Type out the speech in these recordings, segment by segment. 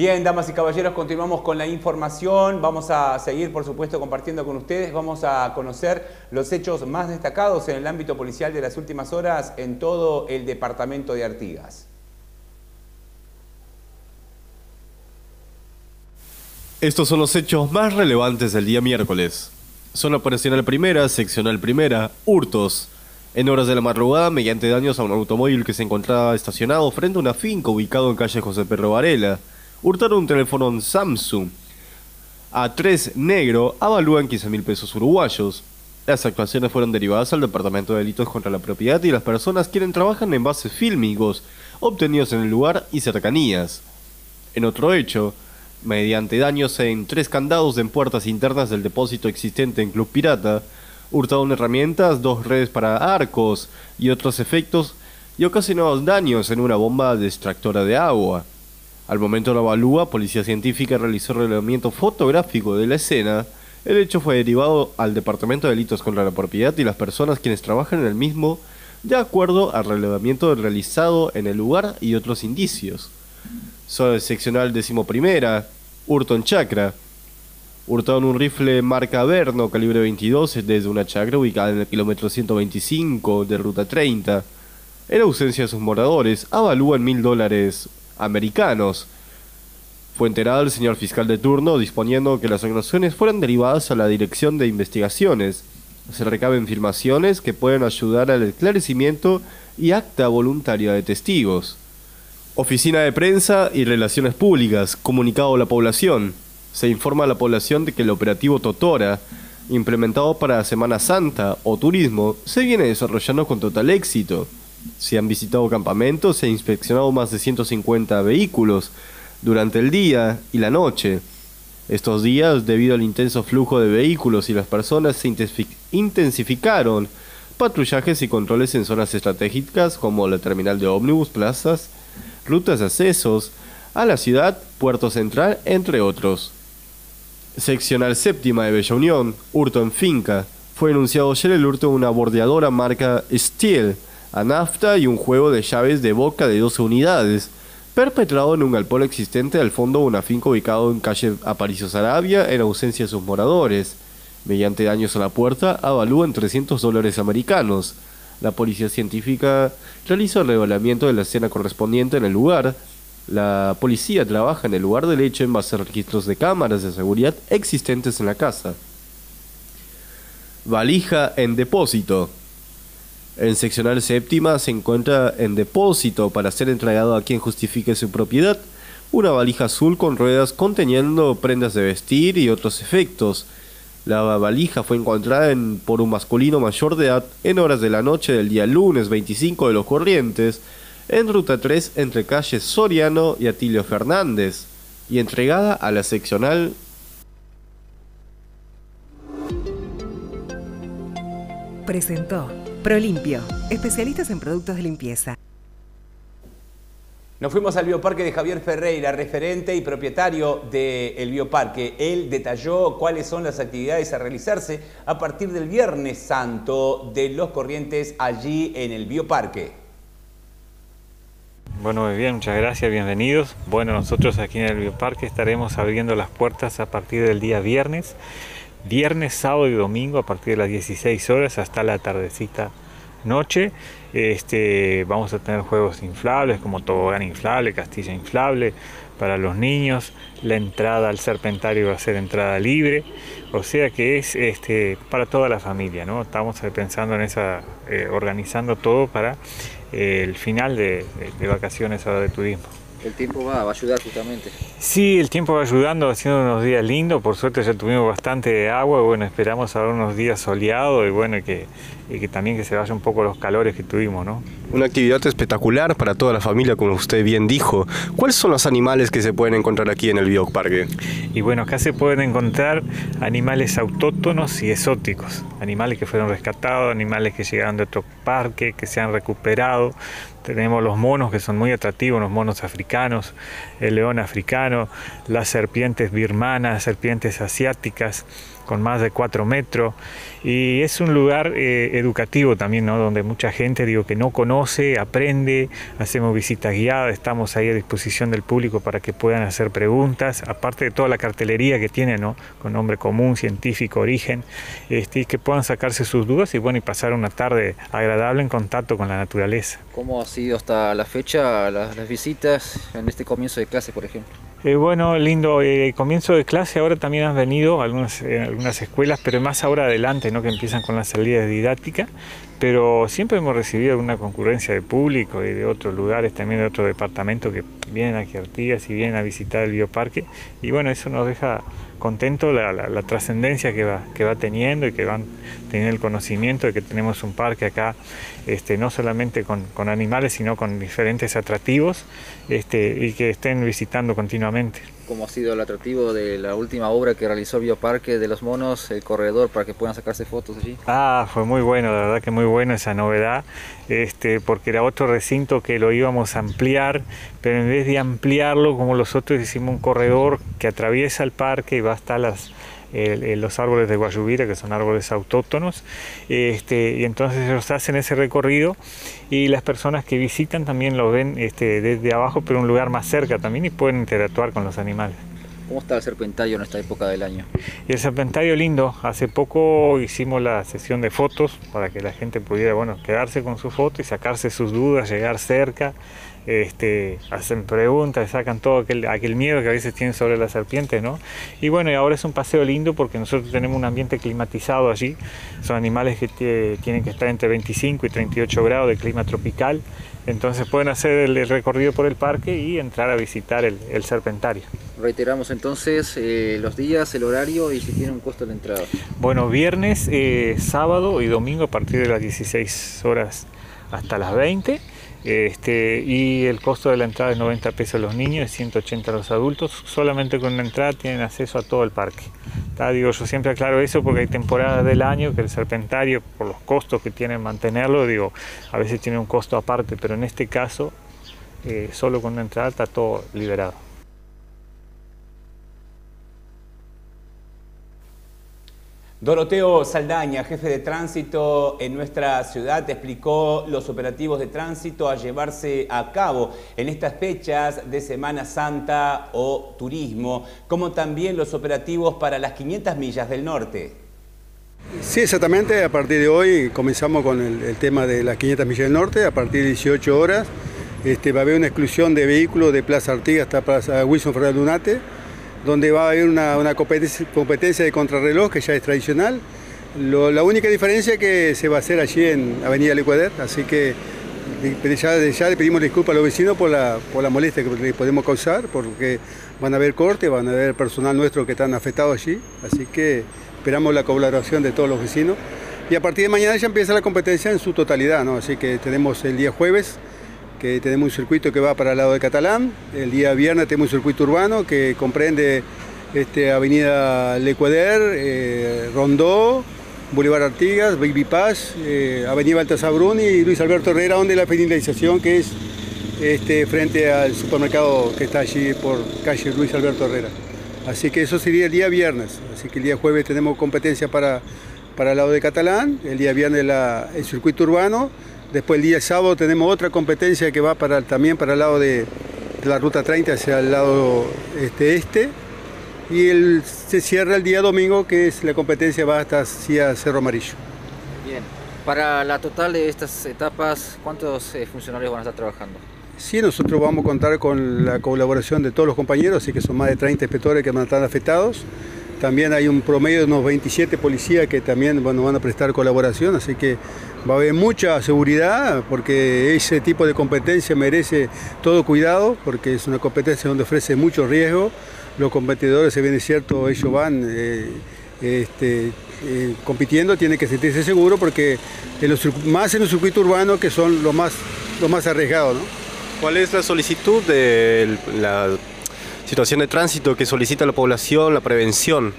Bien, damas y caballeros, continuamos con la información. Vamos a seguir, por supuesto, compartiendo con ustedes. Vamos a conocer los hechos más destacados en el ámbito policial de las últimas horas en todo el departamento de Artigas. Estos son los hechos más relevantes del día miércoles. Zona operacional primera, seccional primera, hurtos. En horas de la madrugada, mediante daños a un automóvil que se encontraba estacionado frente a una finca ubicado en calle José Perro Varela hurtaron un teléfono Samsung. A 3 negro avalúan 15 mil pesos uruguayos. Las actuaciones fueron derivadas al Departamento de Delitos contra la Propiedad y las personas quienes trabajan en bases fílmicos obtenidos en el lugar y cercanías. En otro hecho, mediante daños en tres candados en puertas internas del depósito existente en Club Pirata, hurtaron herramientas, dos redes para arcos y otros efectos y ocasionados daños en una bomba extractora de agua. Al momento de la avalúa, Policía Científica realizó relevamiento fotográfico de la escena. El hecho fue derivado al Departamento de Delitos contra la Propiedad y las personas quienes trabajan en el mismo, de acuerdo al relevamiento realizado en el lugar y otros indicios. Sobre seccional hurto en chacra. Hurtaron un rifle marca Verno calibre 22 desde una chacra ubicada en el kilómetro 125 de ruta 30. En ausencia de sus moradores, avalúan mil dólares americanos. Fue enterado el señor fiscal de turno disponiendo que las actuaciones fueran derivadas a la Dirección de Investigaciones. Se recaben filmaciones que pueden ayudar al esclarecimiento y acta voluntaria de testigos. Oficina de Prensa y Relaciones Públicas, comunicado a la población. Se informa a la población de que el operativo Totora, implementado para Semana Santa o turismo, se viene desarrollando con total éxito. Se han visitado campamentos e inspeccionado más de 150 vehículos durante el día y la noche. Estos días, debido al intenso flujo de vehículos y las personas, se intensificaron patrullajes y controles en zonas estratégicas como la terminal de ómnibus, plazas, rutas de accesos a la ciudad, Puerto Central, entre otros. Seccional séptima de Bella Unión, hurto en finca. Fue anunciado ayer el hurto de una bordeadora marca Steel a nafta y un juego de llaves de boca de 12 unidades, perpetrado en un galpón existente al fondo de una finca ubicado en calle Aparicio Sarabia en ausencia de sus moradores. Mediante daños a la puerta, avalúan 300 dólares americanos. La policía científica realizó el revelamiento de la escena correspondiente en el lugar. La policía trabaja en el lugar del hecho en base a registros de cámaras de seguridad existentes en la casa. Valija en depósito. En seccional séptima se encuentra en depósito para ser entregado a quien justifique su propiedad una valija azul con ruedas conteniendo prendas de vestir y otros efectos. La valija fue encontrada por un masculino mayor de edad en horas de la noche del día lunes 25 de los Corrientes, en ruta 3 entre calles Soriano y Atilio Fernández, y entregada a la seccional presentó Prolimpio, especialistas en productos de limpieza. Nos fuimos al bioparque de Javier Ferreira, referente y propietario del bioparque. Él detalló cuáles son las actividades a realizarse a partir del Viernes Santo de los Corrientes allí en el bioparque. Bueno, muy bien, muchas gracias, bienvenidos. Bueno, nosotros aquí en el bioparque estaremos abriendo las puertas a partir del día viernes viernes, sábado y domingo a partir de las 16 horas hasta la tardecita noche. Este, vamos a tener juegos inflables como tobogán inflable, castilla inflable para los niños. La entrada al serpentario va a ser entrada libre, o sea que es este, para toda la familia. ¿no? Estamos pensando en esa, eh, organizando todo para eh, el final de, de vacaciones ahora de turismo. El tiempo va, a ayudar justamente. Sí, el tiempo va ayudando, haciendo unos días lindos. Por suerte ya tuvimos bastante agua. Bueno, esperamos ahora unos días soleados y bueno, que, y que también que se vayan un poco los calores que tuvimos, ¿no? Una actividad espectacular para toda la familia, como usted bien dijo. ¿Cuáles son los animales que se pueden encontrar aquí en el Bioparque? Y bueno, acá se pueden encontrar animales autóctonos y exóticos. Animales que fueron rescatados, animales que llegaron de otro parque, que se han recuperado tenemos los monos que son muy atractivos, los monos africanos, el león africano, las serpientes birmanas, serpientes asiáticas, con más de 4 metros y es un lugar eh, educativo también, ¿no? donde mucha gente digo, que no conoce, aprende, hacemos visitas guiadas, estamos ahí a disposición del público para que puedan hacer preguntas, aparte de toda la cartelería que tiene, ¿no? con nombre común, científico, origen, este, y que puedan sacarse sus dudas y, bueno, y pasar una tarde agradable en contacto con la naturaleza. ¿Cómo ha sido hasta la fecha las, las visitas en este comienzo de clase, por ejemplo? Eh, bueno, lindo. Eh, comienzo de clase, ahora también han venido algunas, eh, algunas escuelas, pero más ahora adelante, ¿no? que empiezan con la salida didáctica. Pero siempre hemos recibido alguna concurrencia de público y de otros lugares, también de otros departamentos que vienen aquí a Artigas y vienen a visitar el bioparque. Y bueno, eso nos deja contento la, la, trascendencia que va, que va teniendo y que van teniendo el conocimiento de que tenemos un parque acá, este, no solamente con, con animales, sino con diferentes atractivos este, y que estén visitando continuamente. ¿Cómo ha sido el atractivo de la última obra que realizó Bioparque de los monos, el corredor, para que puedan sacarse fotos allí? Ah, fue muy bueno, la verdad que muy bueno esa novedad, este, porque era otro recinto que lo íbamos a ampliar, pero en vez de ampliarlo como los otros hicimos un corredor que atraviesa el parque y va hasta las los árboles de Guayubira, que son árboles autóctonos, este, y entonces ellos hacen ese recorrido y las personas que visitan también lo ven este, desde abajo, pero un lugar más cerca también y pueden interactuar con los animales. ¿Cómo está el serpentario en esta época del año? Y el serpentario lindo, hace poco hicimos la sesión de fotos para que la gente pudiera bueno, quedarse con su foto y sacarse sus dudas, llegar cerca, este, hacen preguntas, sacan todo aquel, aquel miedo que a veces tienen sobre la serpiente, ¿no? Y bueno, y ahora es un paseo lindo porque nosotros tenemos un ambiente climatizado allí, son animales que tienen que estar entre 25 y 38 grados de clima tropical, entonces pueden hacer el, recorrido por el parque y entrar a visitar el, serpentario. Reiteramos entonces eh, los días, el horario y si tiene un costo de entrada. Bueno, viernes, eh, sábado y domingo a partir de las 16 horas hasta las 20 este, y el costo de la entrada es 90 pesos los niños y 180 a los adultos. Solamente con la entrada tienen acceso a todo el parque. Digo, yo siempre aclaro eso porque hay temporadas del año que el serpentario, por los costos que tiene mantenerlo, digo, a veces tiene un costo aparte, pero en este caso, eh, solo con la entrada está todo liberado. Doroteo Saldaña, jefe de tránsito en nuestra ciudad, explicó los operativos de tránsito a llevarse a cabo en estas fechas de Semana Santa o turismo, como también los operativos para las 500 millas del norte. Sí, exactamente. A partir de hoy comenzamos con el, tema de las 500 millas del norte. A partir de 18 horas este, va a haber una exclusión de vehículos de Plaza Artigas hasta Plaza Wilson Ferrer Lunate donde va a haber una, competencia, de contrarreloj que ya es tradicional. la única diferencia es que se va a hacer allí en Avenida Ecuador, así que ya, le pedimos disculpas a los vecinos por la, por la molestia que les podemos causar, porque van a haber corte, van a haber personal nuestro que están afectados allí, así que esperamos la colaboración de todos los vecinos. Y a partir de mañana ya empieza la competencia en su totalidad, ¿no? así que tenemos el día jueves que tenemos un circuito que va para el lado de Catalán. El día viernes tenemos un circuito urbano que comprende este, Avenida Lecuader, eh, Rondó, Boulevard Artigas, Baby Paz, eh, Avenida Baltasar y Luis Alberto Herrera, donde la finalización que es este, frente al supermercado que está allí por calle Luis Alberto Herrera. Así que eso sería el día viernes. Así que el día jueves tenemos competencia para, para el lado de Catalán, el día viernes el circuito urbano Después el día sábado tenemos otra competencia que va para, también para el lado de, la ruta 30 hacia el lado este, este. Y el, se cierra el día domingo que es la competencia va hasta hacia Cerro Amarillo. Bien, para la total de estas etapas, ¿cuántos eh, funcionarios van a estar trabajando? Sí, nosotros vamos a contar con la colaboración de todos los compañeros, así que son más de 30 inspectores que van a estar afectados. También hay un promedio de unos 27 policías que también nos van a prestar colaboración, así que va a haber mucha seguridad porque ese tipo de competencia merece todo cuidado porque es una competencia donde ofrece mucho riesgo. Los competidores, se bien cierto, ellos van eh, este, eh, compitiendo, tienen que sentirse seguros porque más en el circuito urbano que son los más, lo más arriesgados. ¿Cuál es la solicitud de la situación de tránsito que solicita la población, la prevención.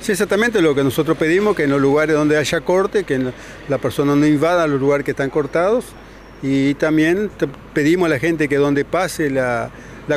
Sí, exactamente lo que nosotros pedimos, que en los lugares donde haya corte, que la persona no invada los lugares que están cortados y también pedimos a la gente que donde pase la,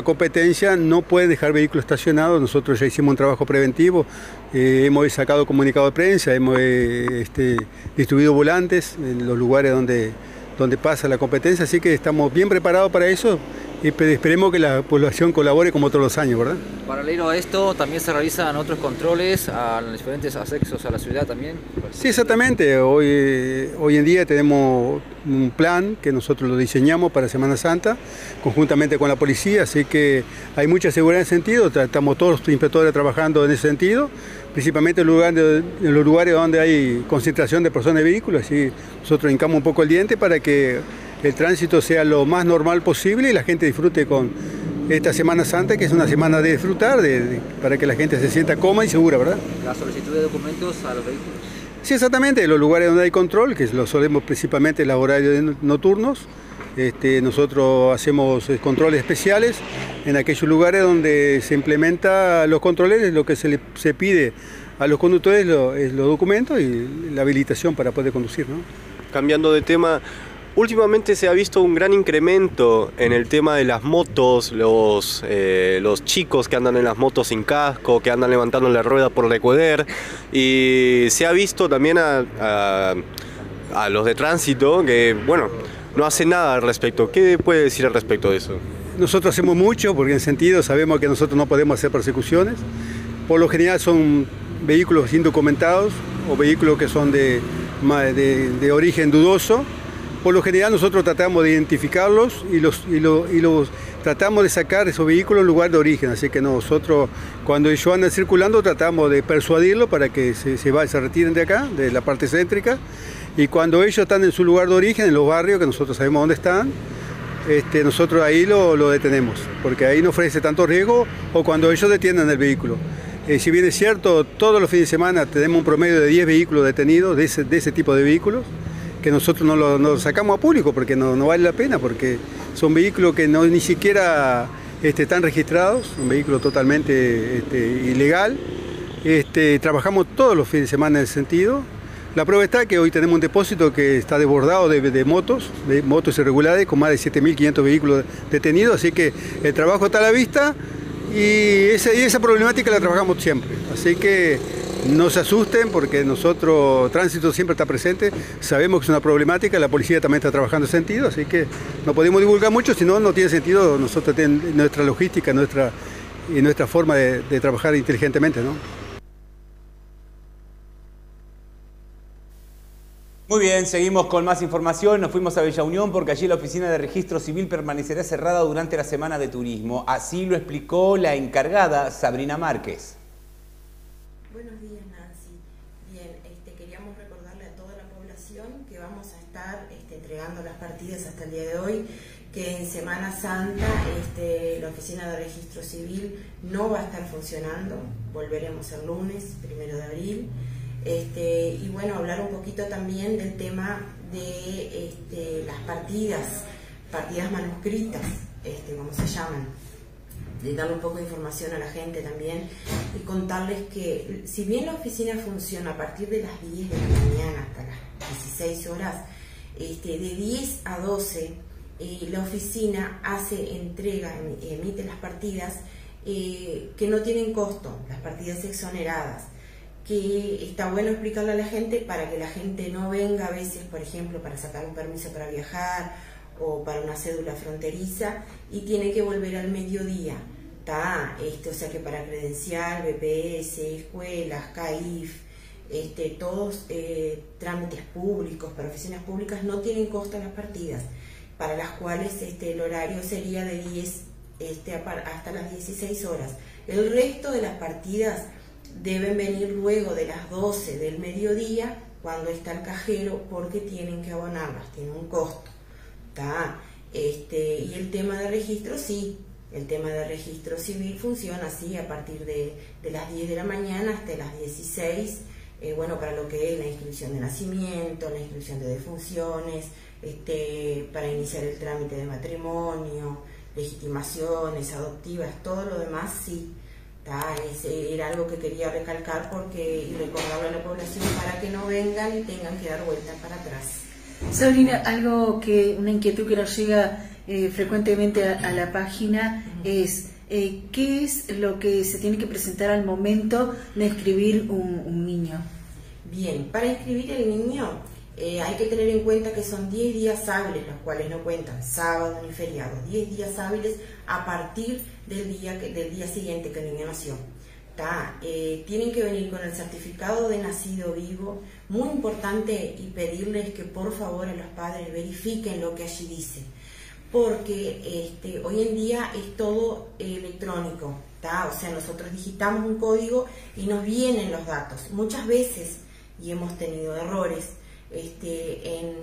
competencia no puede dejar vehículos estacionados. Nosotros ya hicimos un trabajo preventivo, eh, hemos sacado comunicado de prensa, hemos eh, este, distribuido volantes en los lugares donde pasa la competencia, así que estamos bien preparados para eso y esperemos que la población colabore como todos los años, ¿verdad? Paralelo a esto, también se realizan otros controles a los diferentes accesos a la ciudad también. Sí, exactamente. Hoy, hoy en día tenemos un plan que nosotros lo diseñamos para Semana Santa, conjuntamente con la policía, así que hay mucha seguridad en ese sentido, estamos todos los inspectores trabajando en ese sentido, principalmente en, en los lugares donde hay concentración de personas y vehículos, así nosotros hincamos un poco el diente para que el tránsito sea lo más normal posible y la gente disfrute con esta Semana Santa, que es una semana de disfrutar, para que la gente se sienta cómoda y segura, ¿verdad? La solicitud de documentos a los vehículos. Sí, exactamente, los lugares donde hay control, que lo solemos principalmente en los horarios nocturnos, este, nosotros hacemos eh, controles especiales en aquellos lugares donde se implementa los controles, lo que se, le, se pide a los conductores es los documentos y la habilitación para poder conducir. ¿no? Cambiando de tema, Últimamente se ha visto un gran incremento en el tema de las motos, los, eh, los chicos que andan en las motos sin casco, que andan levantando la rueda por recueder y se ha visto también a, los de tránsito que, bueno, no hacen nada al respecto. ¿Qué puede decir al respecto de eso? Nosotros hacemos mucho porque en sentido sabemos que nosotros no podemos hacer persecuciones. Por lo general son vehículos indocumentados o vehículos que son de origen dudoso por lo general nosotros tratamos de identificarlos y los, y, los tratamos de sacar esos vehículos en lugar de origen, así que nosotros cuando ellos andan circulando tratamos de persuadirlos para que se, se, se retiren de acá, de la parte céntrica, y cuando ellos están en su lugar de origen, en los barrios, que nosotros sabemos dónde están, este, nosotros ahí lo, detenemos, porque ahí no ofrece tanto riesgo o cuando ellos detienen el vehículo. Eh, si bien es cierto, todos los fines de semana tenemos un promedio de 10 vehículos detenidos de ese, de ese tipo de vehículos, que nosotros no lo, sacamos a público porque no, vale la pena, porque son vehículos que no ni siquiera este, están registrados, un vehículo totalmente este, ilegal. Este, trabajamos todos los fines de semana en ese sentido. La prueba está que hoy tenemos un depósito que está desbordado de, motos, de motos irregulares, con más de 7.500 vehículos detenidos, así que el trabajo está a la vista y esa, y esa problemática la trabajamos siempre. Así que no se asusten porque nosotros, tránsito siempre está presente, sabemos que es una problemática, la policía también está trabajando en sentido, así que no podemos divulgar mucho, si no, no tiene sentido nosotros nuestra logística nuestra, y nuestra forma de, de trabajar inteligentemente. ¿no? Muy bien, seguimos con más información. Nos fuimos a Bella Unión porque allí la oficina de registro civil permanecerá cerrada durante la semana de turismo. Así lo explicó la encargada Sabrina Márquez. Hasta el día de hoy, que en Semana Santa este, la oficina de registro civil no va a estar funcionando, volveremos el lunes, primero de abril. Este, y bueno, hablar un poquito también del tema de este, las partidas, partidas manuscritas, este, como se llaman, de darle un poco de información a la gente también y contarles que si bien la oficina funciona a partir de las 10 de la mañana hasta las 16 horas, este, de 10 a 12 eh, la oficina hace entrega, emite las partidas eh, que no tienen costo, las partidas exoneradas, que está bueno explicarle a la gente para que la gente no venga a veces, por ejemplo, para sacar un permiso para viajar o para una cédula fronteriza y tiene que volver al mediodía. Este, o sea que para credencial, BPS, escuelas, CAIF, este, todos eh, trámites públicos para oficinas públicas no tienen costo las partidas, para las cuales este, el horario sería de 10 este, hasta las 16 horas. El resto de las partidas deben venir luego de las 12 del mediodía cuando está el cajero porque tienen que abonarlas, tienen un costo. Este, y el tema de registro, sí, el tema de registro civil funciona así a partir de las 10 de la mañana hasta las 16 eh, bueno, para lo que es la inscripción de nacimiento, la inscripción de defunciones, este, para iniciar el trámite de matrimonio, legitimaciones, adoptivas, todo lo demás sí. Ese era algo que quería recalcar porque y recordarlo a la población para que no vengan y tengan que dar vuelta para atrás. Sabrina, algo que, una inquietud que nos llega eh, frecuentemente a, la página es eh, qué es lo que se tiene que presentar al momento de inscribir un, niño. Bien, para inscribir el niño eh, hay que tener en cuenta que son 10 días hábiles, los cuales no cuentan sábado ni feriado, 10 días hábiles a partir del día, del día siguiente que el niño nació. Eh, tienen que venir con el certificado de nacido vivo, muy importante y pedirles que por favor a los padres verifiquen lo que allí dice, porque este, hoy en día es todo electrónico, o sea, nosotros digitamos un código y nos vienen los datos. Muchas veces, y hemos tenido errores, este, en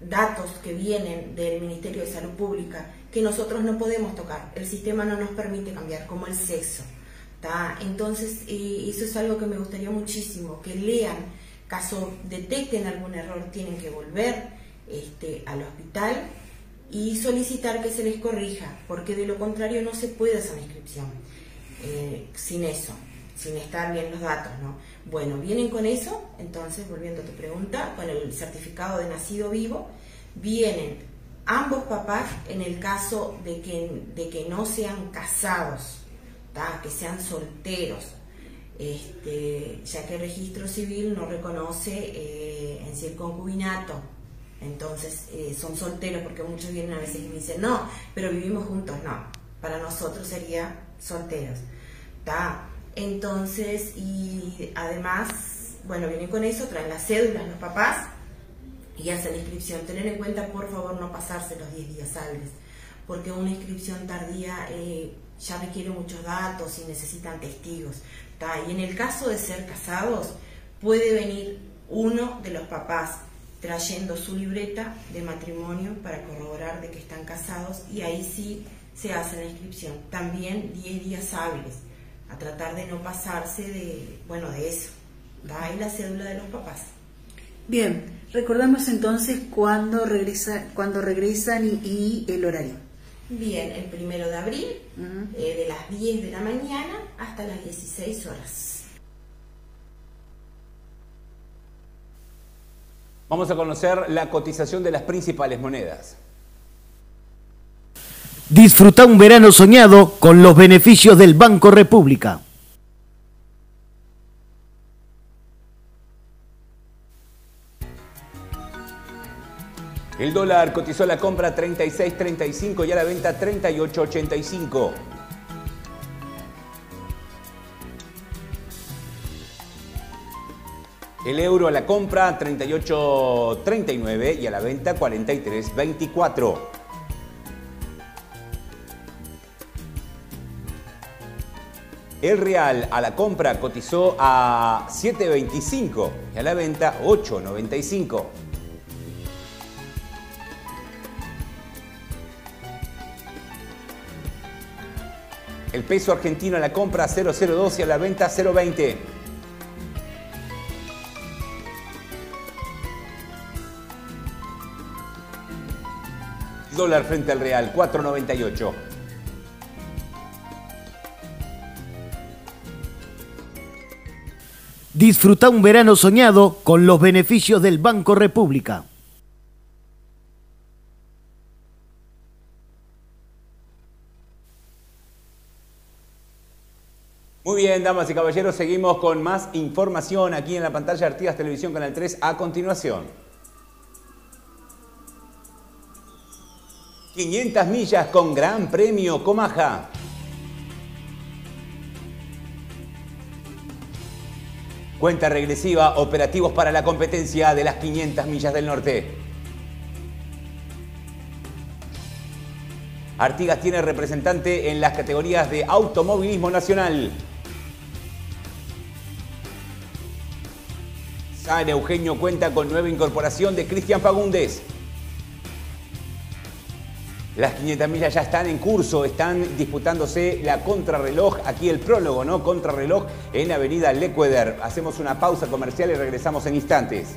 datos que vienen del Ministerio de Salud Pública que nosotros no podemos tocar. El sistema no nos permite cambiar, como el sexo. Entonces, eh, eso es algo que me gustaría muchísimo, que lean, caso detecten algún error, tienen que volver este, al hospital y solicitar que se les corrija, porque de lo contrario no se puede hacer inscripción eh, sin eso, sin estar bien los datos, ¿no? Bueno, vienen con eso, entonces, volviendo a tu pregunta, con el certificado de nacido vivo, vienen ambos papás en el caso de que, de que no sean casados, que sean solteros, este, ya que el registro civil no reconoce eh, en sí el concubinato. Entonces eh, son solteros porque muchos vienen a veces y me dicen, no, pero vivimos juntos. No, para nosotros sería solteros. Entonces, y además, bueno, vienen con eso, traen las cédulas los papás y hacen la inscripción. Tener en cuenta, por favor, no pasarse los 10 días hábiles, porque una inscripción tardía eh, ya requiere muchos datos y necesitan testigos. Y en el caso de ser casados, puede venir uno de los papás trayendo su libreta de matrimonio para corroborar de que están casados y ahí sí se hace la inscripción. También 10 días hábiles, a tratar de no pasarse de, bueno, de eso. Ahí la cédula de los papás. Bien, recordamos entonces cuándo, regresa, cuándo regresan y el horario. Bien, el primero de abril, eh, de las 10 de la mañana hasta las 16 horas. Vamos a conocer la cotización de las principales monedas. Disfruta un verano soñado con los beneficios del Banco República. El dólar cotizó la compra 36.35 y a la venta 38.85. El euro a la compra 38.39 y a la venta 43.24. El real a la compra cotizó a 7.25 y a la venta 8.95. El peso argentino a la compra 0,012 y a la venta 0,20. Dólar frente al real 4,98. Disfruta un verano soñado con los beneficios del Banco República. Muy bien, damas y caballeros, seguimos con más información aquí en la pantalla de Artigas Televisión Canal 3 a continuación. 500 millas con Gran Premio Comaja. Cuenta regresiva, operativos para la competencia de las 500 millas del norte. Artigas tiene representante en las categorías de automovilismo nacional. San Eugenio cuenta con nueva incorporación de Cristian Fagundes. Las 500 millas ya están en curso, están disputándose la contrarreloj, aquí el prólogo, ¿no? Contrarreloj en Avenida Lecueder. Hacemos una pausa comercial y regresamos en instantes.